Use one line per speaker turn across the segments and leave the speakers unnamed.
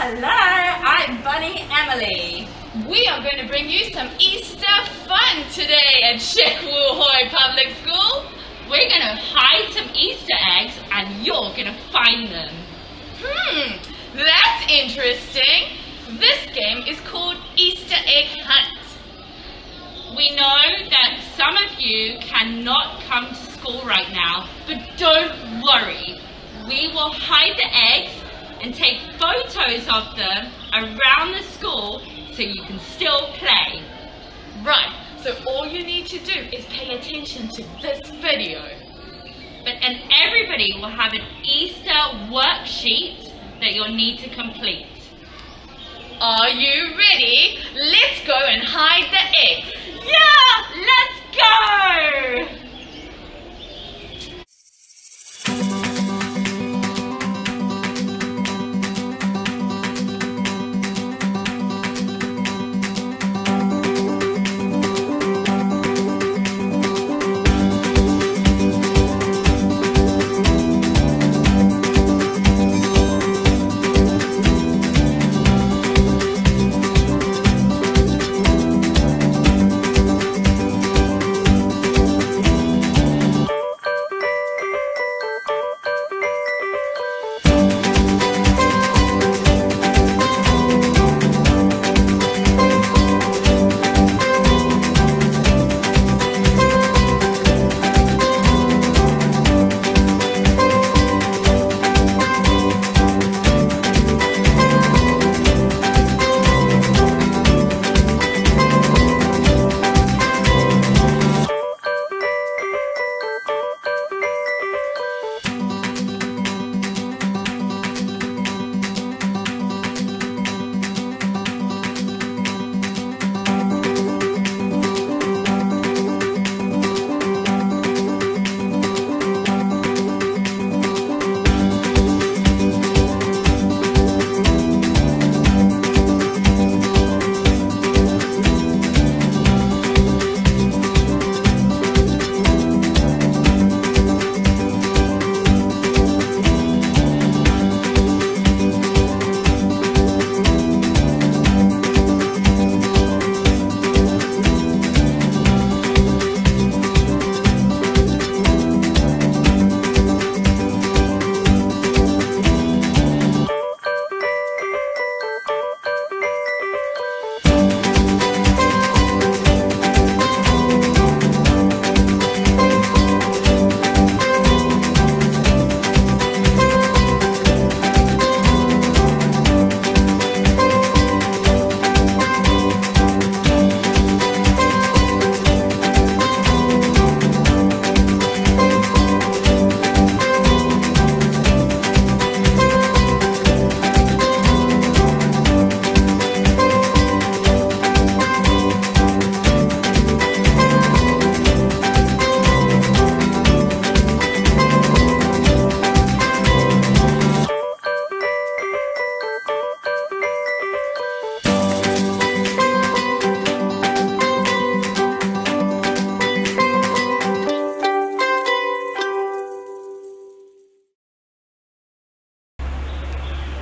Hello, I'm Bunny Emily.
We are going to bring you some Easter fun today at Shekwu Public School. We're going to hide some Easter eggs and you're going to find them. Hmm, that's interesting. This game is called Easter Egg Hunt. We know that some of you cannot come to school right now, but don't worry. We will hide the eggs and take photos of them around the school so you can still play.
Right, so all you need to do is pay attention to this video.
But, and everybody will have an Easter worksheet that you'll need to complete.
Are you ready? Let's go and hide the eggs.
Yeah, let's go!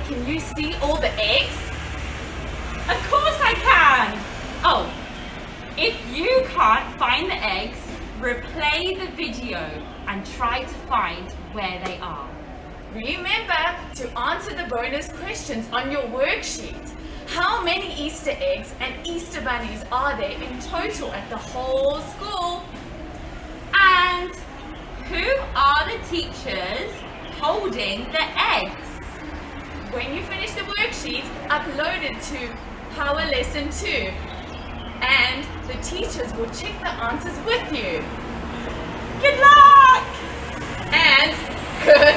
Can you see all the eggs?
Of course I can! Oh, if you can't find the eggs, replay the video and try to find where they are.
Remember to answer the bonus questions on your worksheet. How many Easter eggs and Easter bunnies are there in total at the whole school?
And who are the teachers holding the eggs?
when you finish the worksheet, upload it to Power Lesson 2 and the teachers will check the answers with you.
Good luck! And good